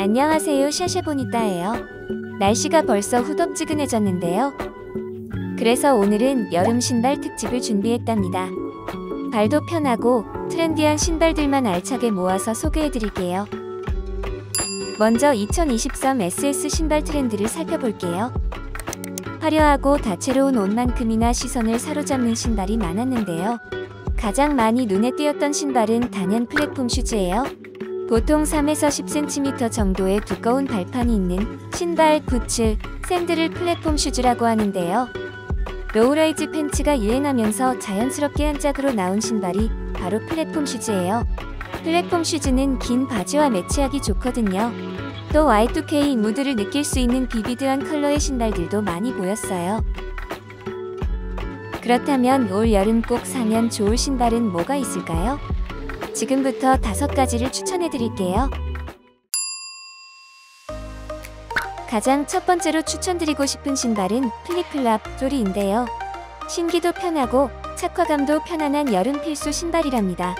안녕하세요 샤샤보니따예요. 날씨가 벌써 후덥지근해졌는데요. 그래서 오늘은 여름 신발 특집을 준비했답니다. 발도 편하고 트렌디한 신발들만 알차게 모아서 소개해드릴게요. 먼저 2023 SS 신발 트렌드를 살펴볼게요. 화려하고 다채로운 옷만큼이나 시선을 사로잡는 신발이 많았는데요. 가장 많이 눈에 띄었던 신발은 단연 플랫폼 슈즈예요. 보통 3에서 10cm 정도의 두꺼운 발판이 있는 신발, 부츠, 샌들을 플랫폼 슈즈라고 하는데요. low-rise 팬츠가 유행하면서 자연스럽게 단짝으로 나온 신발이 바로 플랫폼 슈즈예요. 플랫폼 슈즈는 긴 바지와 매치하기 좋거든요. 또 Y2K 무드를 느낄 수 있는 vivid한 컬러의 신발들도 많이 보였어요. 그렇다면 올 여름 꼭 사면 좋을 신발은 뭐가 있을까요? 지금부터 다섯 가지를 추천해 드릴게요. 가장 첫 번째로 추천드리고 싶은 신발은 플립플랍 조리인데요. 신기도 편하고 착화감도 편안한 여름 필수 신발이랍니다.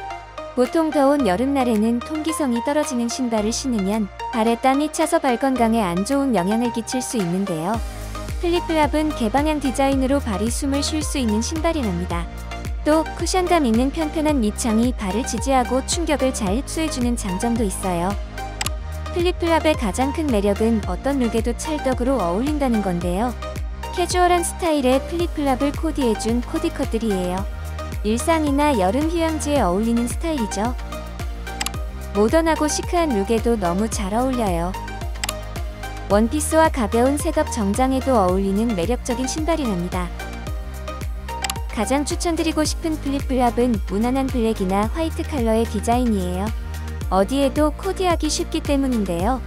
보통 더운 여름날에는 통기성이 떨어지는 신발을 신으면 발에 땀이 차서 발 건강에 안 좋은 영향을 끼칠 수 있는데요. 플립플랍은 개방형 디자인으로 발이 숨을 쉴 수 있는 신발이랍니다. 또 쿠션감 있는 편편한 밑창이 발을 지지하고 충격을 잘 흡수해주는 장점도 있어요. flip-flop의 가장 큰 매력은 어떤 룩에도 찰떡으로 어울린다는 건데요. 캐주얼한 스타일의 flip-flop을 코디해준 코디컷들이에요. 일상이나 여름 휴양지에 어울리는 스타일이죠. 모던하고 시크한 룩에도 너무 잘 어울려요. 원피스와 가벼운 set-up 정장에도 어울리는 매력적인 신발이랍니다. 가장 추천드리고 싶은 flip-flop은 무난한 블랙이나 화이트 컬러의 디자인이에요. 어디에도 코디하기 쉽기 때문인데요.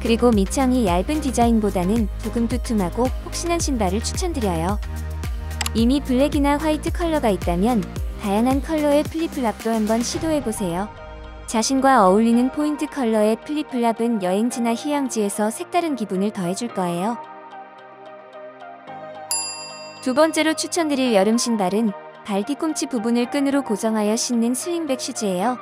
그리고 밑창이 얇은 디자인보다는 조금 두툼하고 폭신한 신발을 추천드려요. 이미 블랙이나 화이트 컬러가 있다면 다양한 컬러의 flip-flop도 한번 시도해보세요. 자신과 어울리는 포인트 컬러의 flip-flop은 여행지나 휴양지에서 색다른 기분을 더해줄 거예요. 두 번째로 추천드릴 여름 신발은 발 뒤꿈치 부분을 끈으로 고정하여 신는 슬링백 슈즈예요.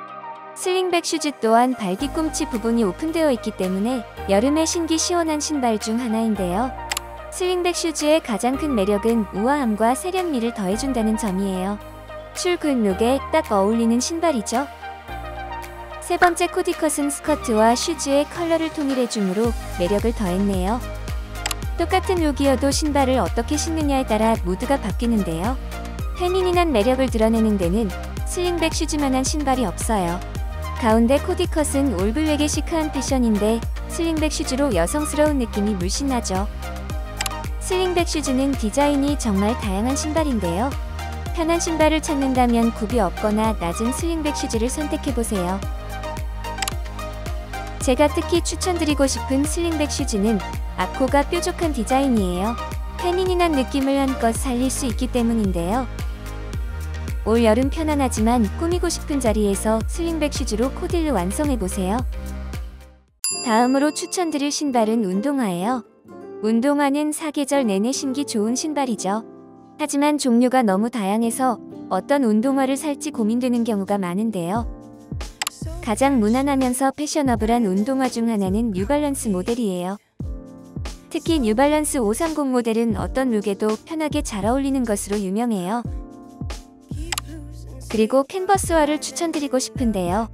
슬링백 슈즈 또한 발 뒤꿈치 부분이 오픈되어 있기 때문에 여름에 신기 시원한 신발 중 하나인데요. 슬링백 슈즈의 가장 큰 매력은 우아함과 세련미를 더해준다는 점이에요. 출근 룩에 딱 어울리는 신발이죠. 세 번째 코디컷은 스커트와 슈즈의 컬러를 통일해줌으로 매력을 더했네요. 똑같은 룩이어도 신발을 어떻게 신느냐에 따라 무드가 바뀌는데요. feminine한 매력을 드러내는 데는 슬링백 슈즈만한 신발이 없어요. 가운데 코디컷은 all black의 시크한 패션인데 슬링백 슈즈로 여성스러운 느낌이 물씬 나죠. 슬링백 슈즈는 디자인이 정말 다양한 신발인데요. 편한 신발을 찾는다면 굽이 없거나 낮은 슬링백 슈즈를 선택해보세요. 제가 특히 추천드리고 싶은 슬링백 슈즈는 앞코가 뾰족한 디자인이에요. feminine한 느낌을 한껏 살릴 수 있기 때문인데요. 올 여름 편안하지만 꾸미고 싶은 자리에서 슬링백 슈즈로 코디를 완성해보세요. 다음으로 추천드릴 신발은 운동화예요. 운동화는 사계절 내내 신기 좋은 신발이죠. 하지만 종류가 너무 다양해서 어떤 운동화를 살지 고민되는 경우가 많은데요. 가장 무난하면서 패셔너블한 운동화 중 하나는 뉴발란스 모델이에요. 특히 뉴발란스 530 모델은 어떤 룩에도 편하게 잘 어울리는 것으로 유명해요. 그리고 캔버스화를 추천드리고 싶은데요.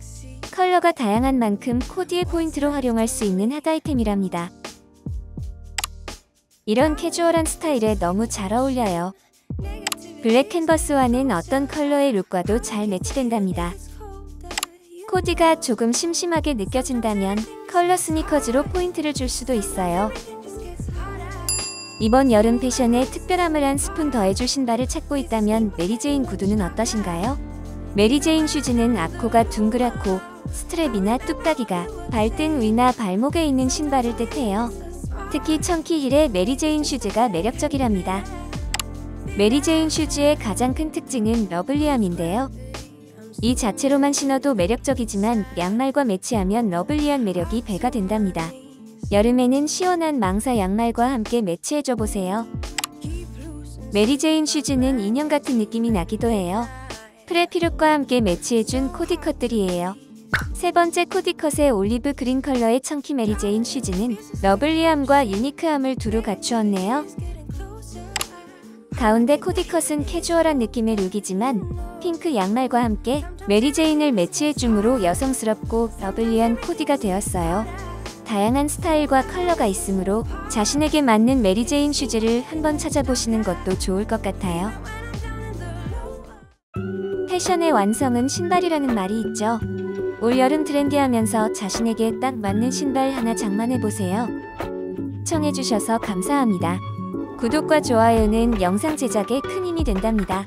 컬러가 다양한 만큼 코디의 포인트로 활용할 수 있는 핫 아이템이랍니다. 이런 캐주얼한 스타일에 너무 잘 어울려요. 블랙 캔버스화는 어떤 컬러의 룩과도 잘 매치된답니다. 코디가 조금 심심하게 느껴진다면 컬러 스니커즈로 포인트를 줄 수도 있어요. 이번 여름 패션에 특별함을 한 스푼 더해줄 신발을 찾고 있다면 메리제인 구두는 어떠신가요? 메리제인 슈즈는 앞코가 둥그랗고 스트랩이나 똑딱이가 발등 위나 발목에 있는 신발을 뜻해요. 특히 청키 힐의 메리제인 슈즈가 매력적이랍니다. 메리제인 슈즈의 가장 큰 특징은 러블리함인데요. 이 자체로만 신어도 매력적이지만 양말과 매치하면 러블리한 매력이 배가 된답니다. 여름에는 시원한 망사 양말과 함께 매치해줘 보세요. 메리제인 슈즈는 인형 같은 느낌이 나기도 해요. 프레피룩과 함께 매치해준 코디컷들이에요. 세 번째 코디컷의 올리브 그린 컬러의 청키 메리제인 슈즈는 러블리함과 유니크함을 두루 갖추었네요. 가운데 코디컷은 캐주얼한 느낌의 룩이지만 핑크 양말과 함께 메리제인을 매치해줌으로 여성스럽고 러블리한 코디가 되었어요. 다양한 스타일과 컬러가 있으므로 자신에게 맞는 메리제인 슈즈를 한번 찾아보시는 것도 좋을 것 같아요. 패션의 완성은 신발이라는 말이 있죠. 올여름 트렌디하면서 자신에게 딱 맞는 신발 하나 장만해보세요. 청해주셔서 감사합니다. 구독과 좋아요는 영상 제작에 큰 힘이 된답니다.